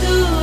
through